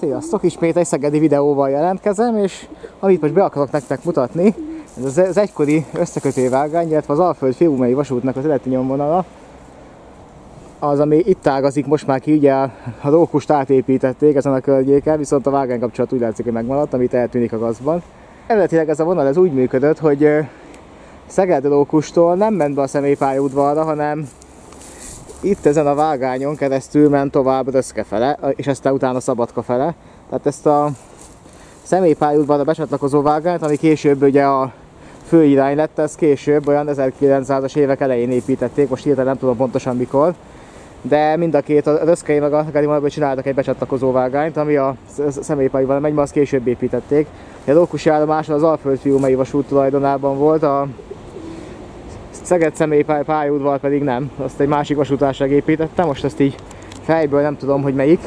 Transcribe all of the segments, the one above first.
Sziasztok! Ismét egy szegedi videóval jelentkezem, és amit most be akarok nektek mutatni, ez az, az egykori összekötővágány, illetve az Alföld Fiumei vasútnak az eredeti nyomvonala, az, ami itt ágazik most már ki, ugye a rókust átépítették ezen a környéken, viszont a vágány kapcsolat úgy látszik, hogy megmaradt, amit eltűnik a gazban. Eredetileg ez a vonal ez úgy működött, hogy Szeged Rókustól nem ment be a személypályaudvarra, hanem itt ezen a vágányon keresztül ment tovább Röszke fele, és aztán utána Szabadka fele. Tehát ezt a személypályaudvarra becsatlakozó vágányt, ami később ugye a fő irány lett, ez később olyan 1900-as évek elején építették, most hirtelen nem tudom pontosan mikor. De mind a két, a Röszkei meg a Akadémiában csináltak egy becsatlakozó vágányt, ami a személypályaudvarra megy, ma azt később építették. A Rókusi állomáson az Alföld fiumai vasút tulajdonában volt, a Szeged személy pályaudvar pedig nem, azt egy másik vasútárság építette, most ezt így fejből nem tudom, hogy melyik,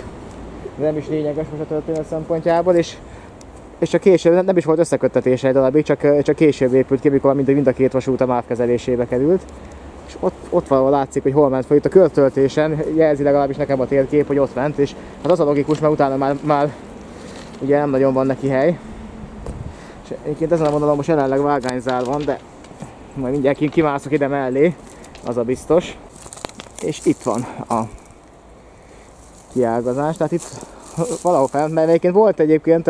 nem is lényeges most a történet szempontjából, és, és csak később, nem is volt összeköttetése egy darabig, csak, csak később épült ki, mikor mind, mind a két vasút a MÁV kezelésébe került. És ott, ott valahol látszik, hogy hol ment fel, itt a körtöltésen, jelzi legalábbis nekem a térkép, hogy ott ment, és hát az a logikus, mert utána már, már ugye nem nagyon van neki hely. És egyébként ezen a vonalon most jelenleg vágányzár van, de majd mindjárt kimászok ide mellé, az a biztos. És itt van a kiágazás, tehát itt valahol fel, mert egyébként volt egyébként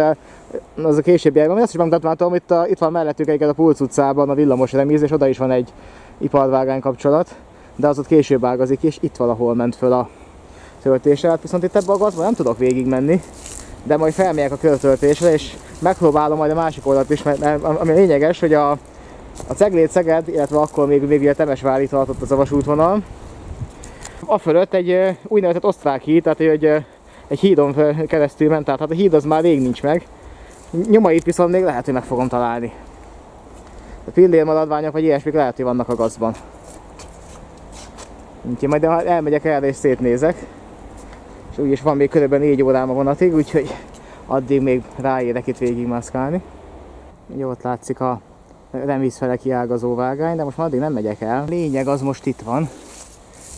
az a későbbiekben, azt is megmutatom, itt, a, itt van mellettük egyébként a Pulc utcában a villamos remíz, és oda is van egy iparvágány kapcsolat, de az ott később ágazik, és itt valahol ment föl a töltésre, hát viszont itt ebbe a gazba nem tudok végigmenni, de majd felmegyek a körtöltésre, és megpróbálom majd a másik oldalt is, mert, mert ami lényeges, hogy a, a Ceglét Szeged, illetve akkor még, még a Temesvári tartott az a vasútvonal. A fölött egy úgynevezett osztrák híd, tehát egy, egy hídon keresztül ment, tehát hát a híd az már rég nincs meg. Nyomait viszont még lehet, hogy meg fogom találni. A pillérmaradványok vagy ilyesmik lehet, hogy vannak a gazban. Úgyhogy majd elmegyek erre és szétnézek. És úgyis van még körülbelül 4 órám a vonatig, úgyhogy addig még ráérek itt végigmászkálni. Jó, ott látszik a remész fele kiágazó vágány, de most már addig nem megyek el. Lényeg az most itt van.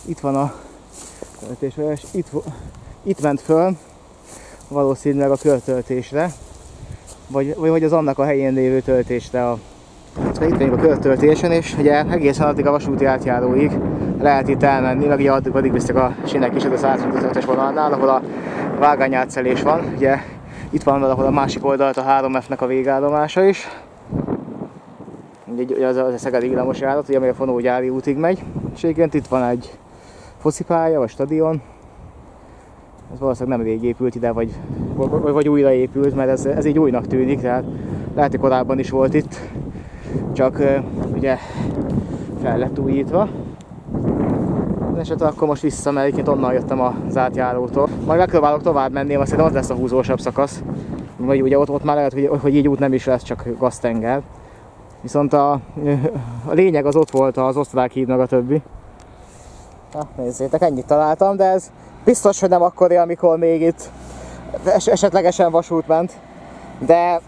Itt van a töltés, itt, itt ment föl valószínűleg a körtöltésre, vagy, vagy az annak a helyén lévő töltésre a itt vagyunk a körtöltésen, és ugye egészen addig a vasúti átjáróig lehet itt elmenni, meg ugye addig, addig visznek a sinek is, az 155-es vonalnál, ahol a vágányátszelés van. Ugye itt van valahol a másik oldalt a 3F-nek a végállomása is az, az a Szegedi villamos járat, ugye, ami a Fonógyári útig megy. És egyébként itt van egy focipálya, vagy stadion. Ez valószínűleg nem rég épült ide, vagy, vagy, vagy újra épült, mert ez, ez így újnak tűnik, tehát lehet, hogy korábban is volt itt, csak ugye fel lett újítva. Esetleg akkor most vissza, mert egyébként onnan jöttem az átjárótól. Majd megpróbálok tovább menni, azt szerintem az lesz a húzósabb szakasz. Vagy ugye ott, ott már lehet, hogy, hogy így út nem is lesz, csak gaztenger. Viszont a, a lényeg az ott volt az osztrák híd meg a többi. Na, nézzétek, ennyit találtam, de ez biztos, hogy nem akkori, amikor még itt es esetlegesen vasút ment. De,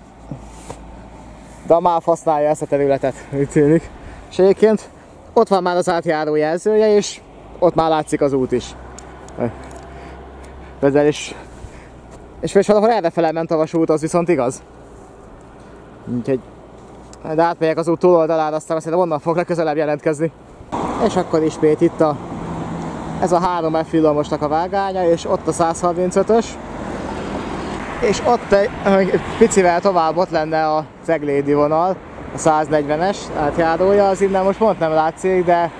de a MÁV használja ezt a területet, úgy tűnik. És egyébként ott van már az átjáró jelzője, és ott már látszik az út is. Ezzel is. És, és valahol errefele ment a vasút, az viszont igaz. Úgyhogy de átmegyek az út túloldalára, aztán azt onnan fog legközelebb jelentkezni. És akkor ismét itt a, ez a 3F villamosnak a vágánya, és ott a 135-ös. És ott egy, egy picivel tovább ott lenne a Ceglédi vonal, a 140-es átjárója, az innen most pont nem látszik, de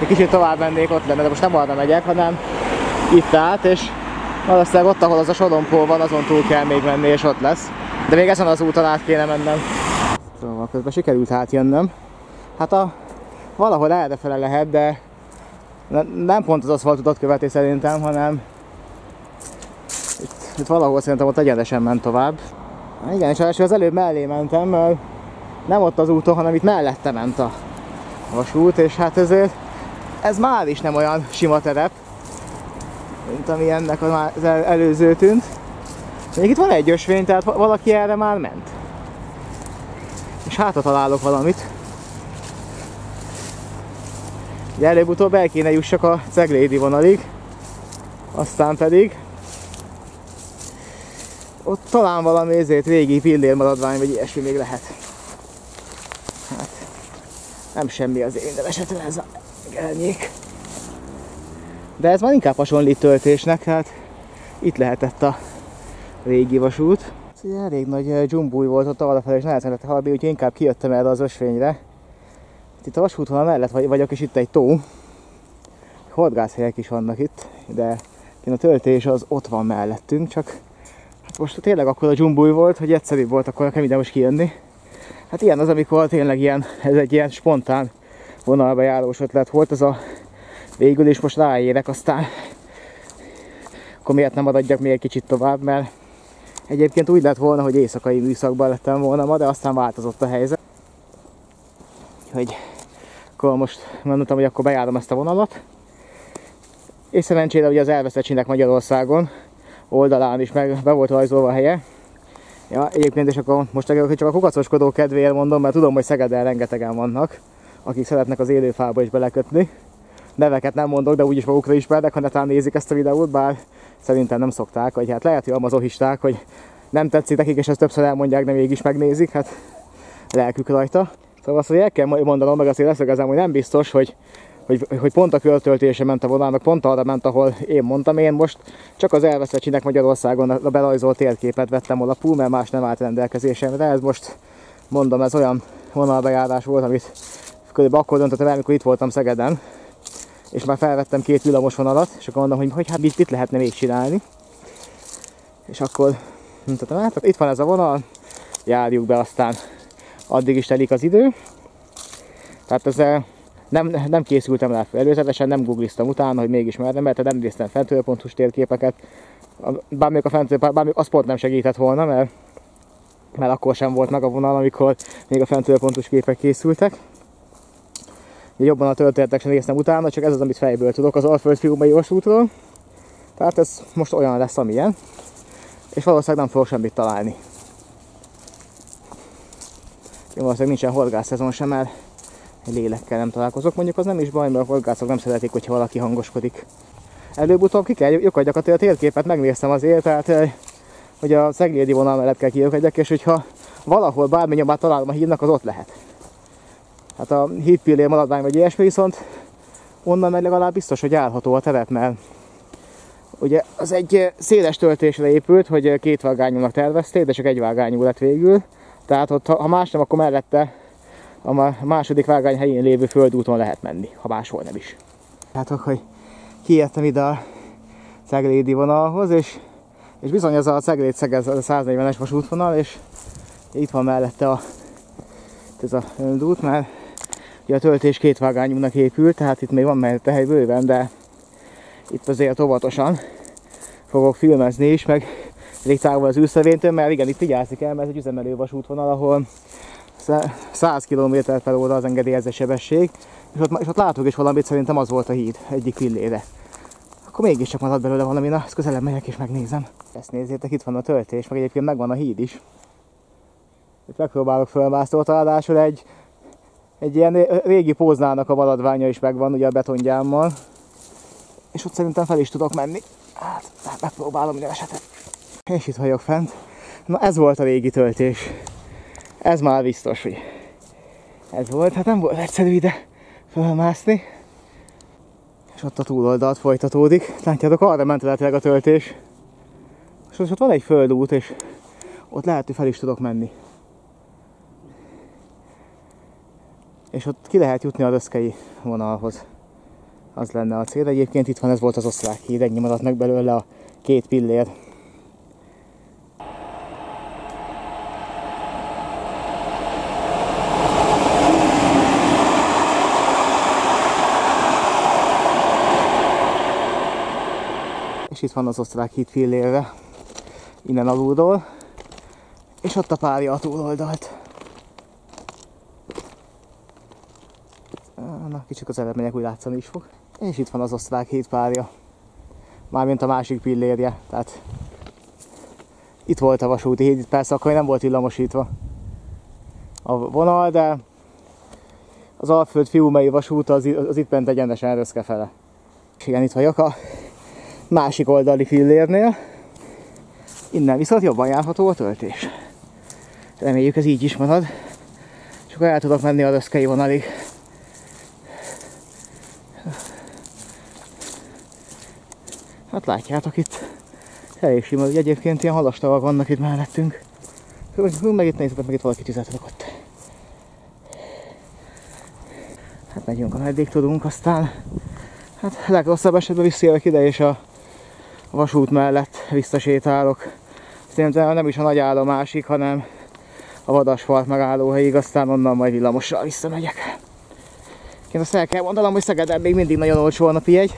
egy kicsit tovább mennék, ott lenne, de most nem arra megyek, hanem itt át, és valószínűleg ott, ahol az a sorompó van, azon túl kell még menni, és ott lesz. De még ezen az úton át kéne mennem. Szóval közben sikerült átjönnöm. Hát a, valahol errefele lehet, de nem pont az aszfaltot követi szerintem, hanem itt, itt valahol szerintem ott egyenesen ment tovább. Igen, és az előbb mellé mentem, mert nem ott az úton, hanem itt mellette ment a vasút, és hát ezért ez már is nem olyan sima terep, mint ami ennek az előző tűnt. Még itt van egy ösvény, tehát valaki erre már ment és hátra találok valamit. Ugye előbb-utóbb el kéne jussak a Ceglédi vonalig, aztán pedig Ott talán valami ezért régi pillér maradvány, vagy ilyesmi még lehet. Hát nem semmi az én esetre ez a gernyék. De ez már inkább hasonlít töltésnek, hát itt lehetett a régi vasút. Elég nagy dzsumbúj volt ott arra és nehezen lett haladni, úgyhogy inkább kijöttem erre az ösvényre. Itt a vasútvonal mellett vagyok, és itt egy tó. Horgászhelyek is vannak itt, de a töltés az ott van mellettünk, csak hát most tényleg akkor a dzsumbúj volt, hogy egyszerűbb volt akkor nekem ide most kijönni. Hát ilyen az, amikor tényleg ilyen, ez egy ilyen spontán vonalba járós ötlet volt, az a végül is most ráérek, aztán akkor miért nem adjak még egy kicsit tovább, mert egyébként úgy lett volna, hogy éjszakai műszakban lettem volna ma, de aztán változott a helyzet. Hogy akkor most mondtam, hogy akkor bejárom ezt a vonalat. És szerencsére ugye az elveszettsinek Magyarországon oldalán is meg be volt rajzolva a helye. Ja, egyébként és akkor most csak a kukacoskodó kedvéért mondom, mert tudom, hogy Szegeden rengetegen vannak, akik szeretnek az élőfába is belekötni. Neveket nem mondok, de úgyis magukra ismernek, ha netán nézik ezt a videót, bár szerintem nem szokták, vagy hát lehet, hogy amazohisták, hogy nem tetszik nekik, és ezt többször elmondják, de mégis megnézik, hát lelkük rajta. Szóval azt, hogy el kell mondanom, meg azért leszögezem, hogy nem biztos, hogy hogy, hogy pont a körtöltése ment a vonalnak, pont arra ment, ahol én mondtam. Én most csak az elveszettsinek Magyarországon a berajzolt térképet vettem alapul, mert más nem állt rendelkezésemre. Ez most mondom, ez olyan vonalbejárás volt, amit körülbelül akkor döntöttem el, amikor itt voltam Szegeden, és már felvettem két villamos vonalat, és akkor mondom, hogy, hogy hát mit, mit lehetne még csinálni. És akkor mondtam, hát itt van ez a vonal, járjuk be, aztán addig is telik az idő. Tehát ez nem, nem készültem rá előzetesen, nem googliztam utána, hogy mégis merre, mert nem néztem fentőpontos térképeket. Bármilyen a fentő, bármilyen az pont nem segített volna, mert, mert akkor sem volt meg a vonal, amikor még a fentőpontos képek készültek. Jobban a történetek sem néztem utána, csak ez az, amit fejből tudok az Alföld fiúmai vasútról. Tehát ez most olyan lesz, amilyen. És valószínűleg nem fogok semmit találni. Jó, valószínűleg nincsen horgászszezon sem, mert lélekkel nem találkozok. Mondjuk az nem is baj, mert a horgászok nem szeretik, hogyha valaki hangoskodik. Előbb-utóbb ki kell lyukadjak a térképet, megnéztem azért, tehát eh, hogy a szeglédi vonal mellett kell kijökadjak, és hogyha valahol bármi nyomát találom a hídnak, az ott lehet. Hát a hídpillér maradvány vagy ilyesmi, viszont onnan meg legalább biztos, hogy állható a terep, mert ugye az egy széles töltésre épült, hogy két vágányúnak tervezték, de csak egy vágányú lett végül. Tehát ott, ha más nem, akkor mellette a második vágány helyén lévő földúton lehet menni, ha máshol nem is. Hát hogy kiértem ide a Ceglédi vonalhoz, és, és bizony ez a Cegléd Szeged a 140-es vasútvonal, és itt van mellette a, ez a öndút, mert ugye a töltés két vágányúnak épült, tehát itt még van mellette hely bőven, de itt azért óvatosan fogok filmezni is, meg elég távol az űrszervéntől, mert igen, itt vigyázni kell, mert ez egy üzemelő vasútvonal, ahol 100 km per óra az engedélyezett sebesség, és ott, és ott látok is valamit, szerintem az volt a híd egyik pillére. Akkor mégiscsak marad belőle valami, na, ezt közelebb megyek és megnézem. Ezt nézzétek, itt van a töltés, meg egyébként megvan a híd is. Itt megpróbálok fölmászni, ott ráadásul egy, egy ilyen régi póznának a maradványa is megvan, ugye a betongyámmal. És ott szerintem fel is tudok menni. Hát, hát megpróbálom minden esetet. És itt vagyok fent. Na ez volt a régi töltés. Ez már biztos, hogy ez volt. Hát nem volt egyszerű ide felmászni. És ott a túloldalt folytatódik. Látjátok, arra ment lehetőleg a töltés. És ott van egy földút, és ott lehet, hogy fel is tudok menni. És ott ki lehet jutni a röszkei vonalhoz. Az lenne a cél. Egyébként itt van, ez volt az osztrák híd, ennyi maradt meg belőle a két pillér. itt van az osztrák híd fillérve, innen alulról, és ott a párja a túloldalt. Na, kicsit az megyek, úgy látszani is fog. És itt van az osztrák híd párja. Mármint a másik pillérje, tehát itt volt a vasúti híd, persze akkor nem volt villamosítva a vonal, de az Alföld fiúmei vasút az, az itt bent egyenesen röszke fele. És igen, itt vagyok a másik oldali fillérnél. Innen viszont jobban járható a töltés. Reméljük ez így is marad. És akkor el tudok menni a röszkei vonalig. Hát látjátok itt elég sima, hogy egyébként ilyen halastavak vannak itt mellettünk. Hú, meg itt nézzük, meg itt valaki tüzet rakott. Hát megyünk, ameddig tudunk, aztán hát legrosszabb esetben visszajövök ide, és a vasút mellett visszasétálok. Szerintem nem is a nagy állomásig, hanem a vadasfalt megállóhelyig, aztán onnan majd villamossal visszamegyek. Én azt el kell mondanom, hogy Szegeden még mindig nagyon olcsó a napi jegy.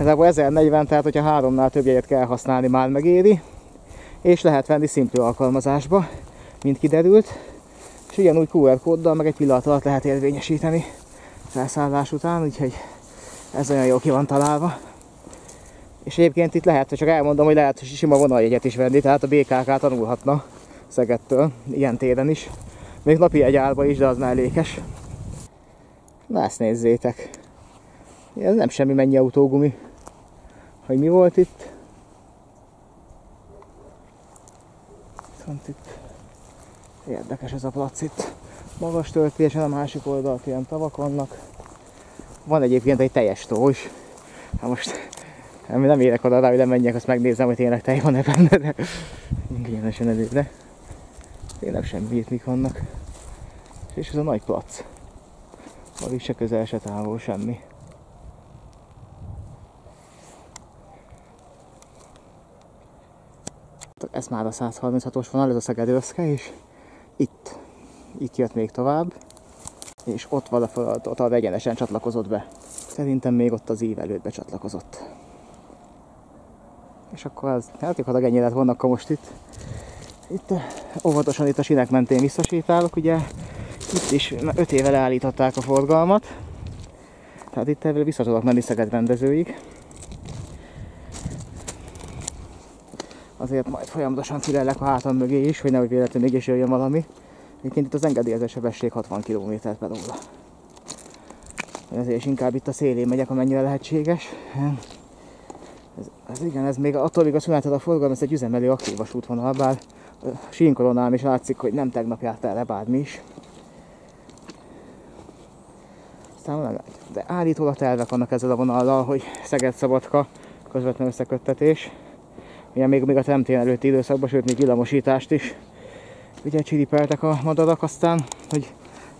Igazából 1040, tehát hogyha háromnál több jegyet kell használni, már megéri. És lehet venni szimplő alkalmazásba, mint kiderült. És ugyanúgy QR kóddal meg egy pillanat alatt lehet érvényesíteni felszállás után, úgyhogy ez olyan jó ki van találva. És egyébként itt lehet, csak elmondom, hogy lehet hogy sima vonaljegyet is venni, tehát a BKK tanulhatna Szegettől, ilyen téren is. Még napi egy álba is, de az mellékes. Na ezt nézzétek. Ez nem semmi mennyi autógumi hogy mi volt itt. Viszont itt érdekes ez a plac itt. Magas töltésen, a másik oldalt ilyen tavak vannak. Van egyébként egy teljes tó is. Hát most nem érek oda rá, hogy lemenjek, azt megnézem, hogy tényleg tej van-e benne, de ingyenesen előre. Tényleg semmi itt mik vannak. És ez a nagy plac. Alig se közel, se távol, semmi. Ez már a 136-os vonal, ez a Szegedőszke, és itt, itt jött még tovább, és ott valahol ott a egyenesen csatlakozott be. Szerintem még ott az év előtt becsatlakozott. És akkor az, hát ha ennyire lett volna, akkor most itt, itt óvatosan itt a sinek mentén visszasétálok, ugye itt is 5 éve leállították a forgalmat, tehát itt ebből vissza tudok menni Szeged rendezőig. Azért majd folyamatosan kilellek a hátam mögé is, hogy nehogy véletlenül mégis jöjjön valami. Egyébként itt az engedélyezett sebesség 60 km per óra. Ezért is inkább itt a szélén megyek, amennyire lehetséges. Ez, ez igen, ez még attól igaz, hogy a forgalom, ez egy üzemelő aktív vasútvonal, bár a is látszik, hogy nem tegnap járt el bármi is. Aztán de állítólag tervek vannak ezzel a vonallal, hogy Szeged-Szabadka közvetlen összeköttetés ugye még, még a temtén előtti időszakban, sőt még villamosítást is ugye csiripeltek a madarak, aztán, hogy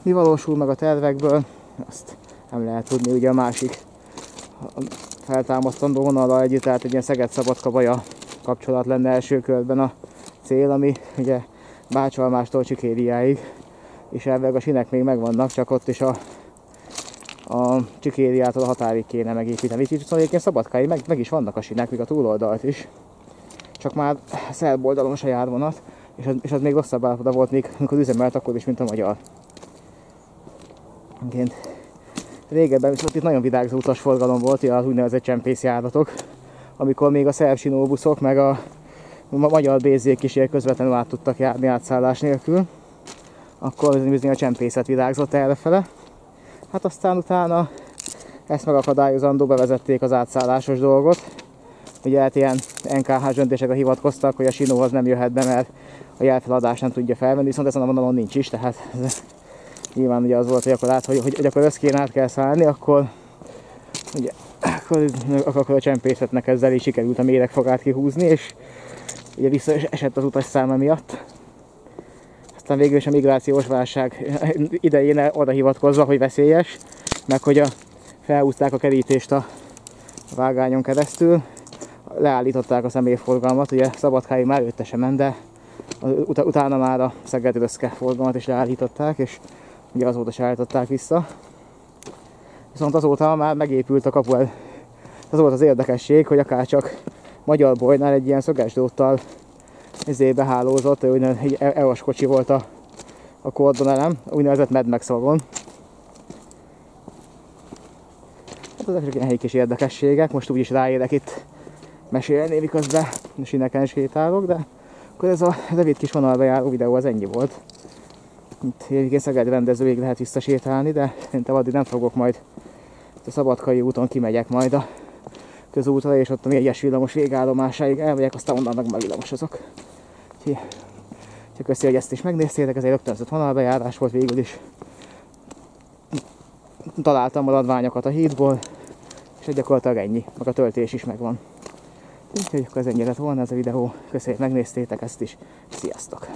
mi valósul meg a tervekből, azt nem lehet tudni, ugye a másik feltámasztandó vonalra együtt, tehát egy ilyen Szeged-Szabadka Baja kapcsolat lenne első körben a cél, ami ugye Bácsalmástól Csikériáig, és elvileg a sinek még megvannak, csak ott is a, a Csikériától a határig kéne megépíteni. Itt viszont egyébként Szabadkáig meg, meg is vannak a sinek, még a túloldalt is csak már szerb oldalon se jár vonat, és az, és az még rosszabb állapotban volt még, amikor üzemelt akkor is, mint a magyar. Egyébként régebben viszont itt nagyon vidágzó utasforgalom volt, az úgynevezett csempészjáratok, amikor még a szerb sinóbuszok meg a magyar bézék is közvetlenül át tudtak járni átszállás nélkül, akkor bizony a csempészet virágzott errefele. Hát aztán utána ezt megakadályozandó bevezették az átszállásos dolgot, Ugye hát ilyen NKH döntésekre hivatkoztak, hogy a sinóhoz nem jöhet be, mert a jelfeladás nem tudja felvenni, viszont ezen a vonalon nincs is, tehát nyilván ugye az volt, hogy akkor, át, hogy, hogy, hogy akkor összkén át kell szállni, akkor ugye, akkor, akkor a csempészetnek ezzel is sikerült a méregfogát kihúzni, és ugye vissza esett az utas száma miatt. Aztán végül is a migrációs válság idején oda hivatkozva, hogy veszélyes, meg hogy a, felhúzták a kerítést a vágányon keresztül, leállították a személyforgalmat, ugye Szabadkáig már előtte sem ment, de ut utána már a szeged forgalmat is leállították, és ugye azóta se állították vissza. Viszont azóta már megépült a kapu, az volt az érdekesség, hogy akár csak Magyar Bolynál egy ilyen szögesdóttal izé behálózott, hogy egy EOS kocsi volt a, a kordonelem, úgynevezett Mad Max vagon. Hát ezek csak ilyen helyi kis érdekességek, most úgyis ráérek itt mesélni, miközben sineken sétálok, de akkor ez a rövid kis vonalba járó videó az ennyi volt. Itt egyébként Szeged rendezőig lehet visszasétálni, de szerintem addig nem fogok majd a Szabadkai úton kimegyek majd a közútra, és ott a négyes villamos végállomásáig elmegyek, aztán onnan meg már villamosozok. Úgyhogy, úgyhogy köszi, hogy ezt is megnéztétek, ez egy rögtönzött vonalbejárás volt végül is. Találtam maradványokat a hídból, és gyakorlatilag ennyi, meg a töltés is megvan. Úgyhogy akkor ez ennyi lett volna ez a videó. Köszönjük, megnéztétek ezt is. Sziasztok!